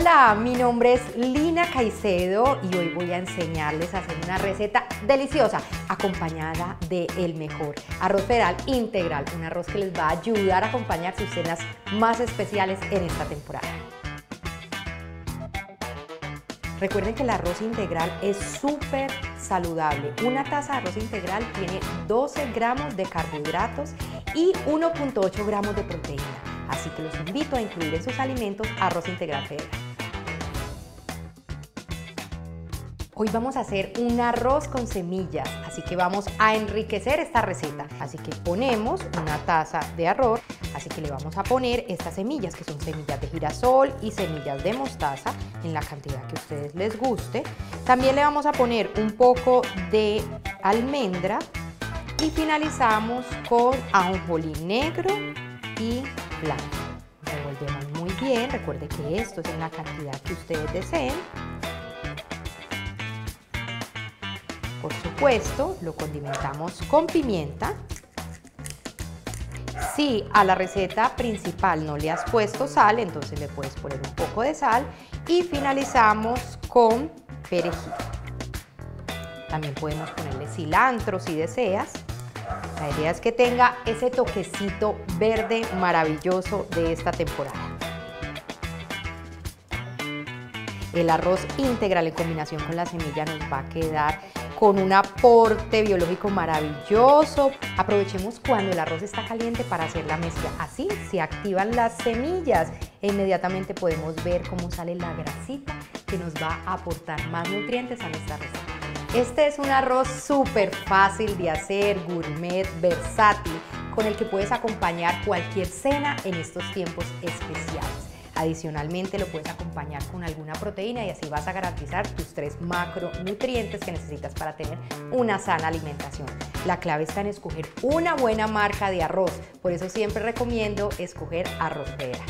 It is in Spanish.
Hola, mi nombre es Lina Caicedo y hoy voy a enseñarles a hacer una receta deliciosa acompañada de el mejor arroz federal integral, un arroz que les va a ayudar a acompañar sus cenas más especiales en esta temporada. Recuerden que el arroz integral es súper saludable. Una taza de arroz integral tiene 12 gramos de carbohidratos y 1.8 gramos de proteína. Así que los invito a incluir en sus alimentos arroz integral federal. Hoy vamos a hacer un arroz con semillas, así que vamos a enriquecer esta receta. Así que ponemos una taza de arroz, así que le vamos a poner estas semillas, que son semillas de girasol y semillas de mostaza, en la cantidad que a ustedes les guste. También le vamos a poner un poco de almendra y finalizamos con ajonjolí negro y blanco. Revolvemos muy bien, recuerde que esto es en la cantidad que ustedes deseen. Por supuesto, lo condimentamos con pimienta. Si a la receta principal no le has puesto sal, entonces le puedes poner un poco de sal y finalizamos con perejil. También podemos ponerle cilantro si deseas. La idea es que tenga ese toquecito verde maravilloso de esta temporada. El arroz integral en combinación con la semilla nos va a quedar con un aporte biológico maravilloso. Aprovechemos cuando el arroz está caliente para hacer la mezcla. Así se activan las semillas e inmediatamente podemos ver cómo sale la grasita que nos va a aportar más nutrientes a nuestra receta. Este es un arroz súper fácil de hacer, gourmet, versátil, con el que puedes acompañar cualquier cena en estos tiempos especiales. Adicionalmente lo puedes acompañar con alguna proteína y así vas a garantizar tus tres macronutrientes que necesitas para tener una sana alimentación. La clave está en escoger una buena marca de arroz, por eso siempre recomiendo escoger arroz federal.